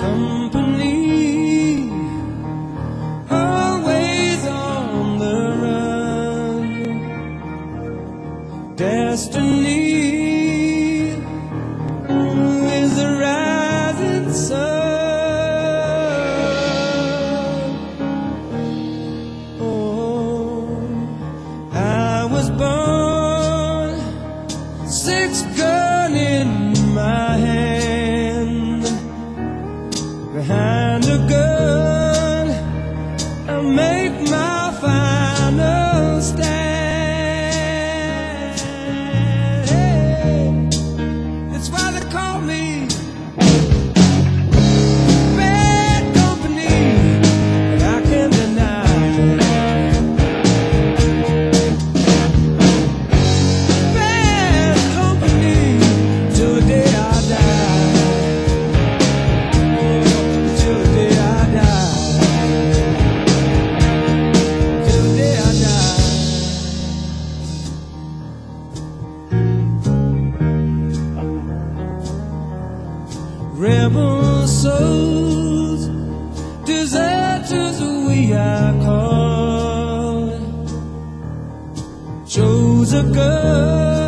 company. Always on the run. Destiny is the rising sun. Oh, I was born six my final stand. It's why they call me Souls, deserters we are called. Chose a gun